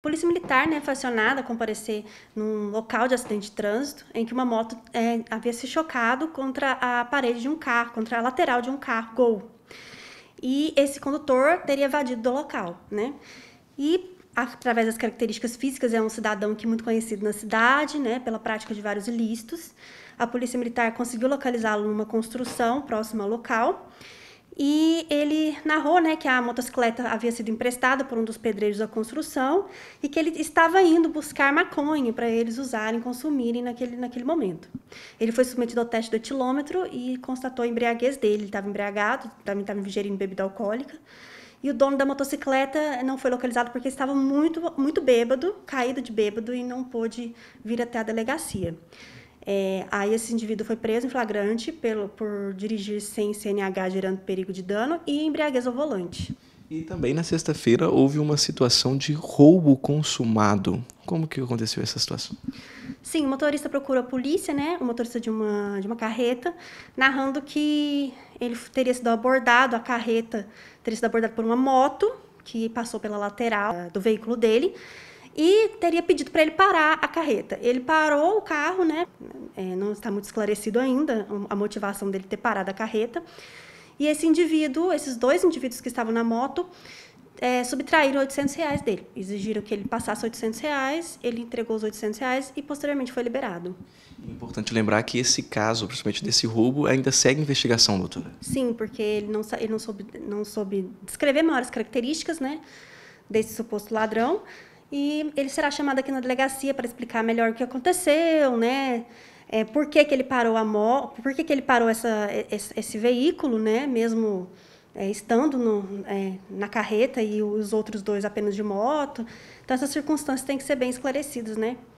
Polícia Militar né, foi acionada a comparecer num local de acidente de trânsito em que uma moto é, havia se chocado contra a parede de um carro, contra a lateral de um carro Gol. E esse condutor teria evadido do local, né? E através das características físicas é um cidadão que é muito conhecido na cidade, né, pela prática de vários ilícitos. A Polícia Militar conseguiu localizá-lo numa construção próxima ao local e ele narrou né, que a motocicleta havia sido emprestada por um dos pedreiros da construção e que ele estava indo buscar maconha para eles usarem, consumirem naquele, naquele momento. Ele foi submetido ao teste do etilômetro e constatou a embriaguez dele. Ele estava embriagado, também estava ingerindo bebida alcoólica. E o dono da motocicleta não foi localizado porque estava muito, muito bêbado, caído de bêbado e não pôde vir até a delegacia. É, aí esse indivíduo foi preso em flagrante pelo, por dirigir sem CNH gerando perigo de dano e embriaguez ao volante. E também na sexta-feira houve uma situação de roubo consumado. Como que aconteceu essa situação? Sim, o motorista procura a polícia, né? O motorista de uma, de uma carreta, narrando que ele teria sido abordado, a carreta teria sido abordada por uma moto que passou pela lateral do veículo dele e teria pedido para ele parar a carreta. Ele parou o carro, né? É, não está muito esclarecido ainda a motivação dele ter parado a carreta. E esse indivíduo, esses dois indivíduos que estavam na moto, é, subtraíram 800 reais dele. Exigiram que ele passasse 800 reais, ele entregou os 800 reais e posteriormente foi liberado. É importante lembrar que esse caso, principalmente desse roubo, ainda segue investigação, doutora. Sim, porque ele não, ele não, soube, não soube descrever maiores características né, desse suposto ladrão, e ele será chamado aqui na delegacia para explicar melhor o que aconteceu, né? É, por que, que ele parou a moto, por que, que ele parou essa, esse, esse veículo, né? Mesmo é, estando no, é, na carreta e os outros dois apenas de moto. Então, essas circunstâncias têm que ser bem esclarecidas, né?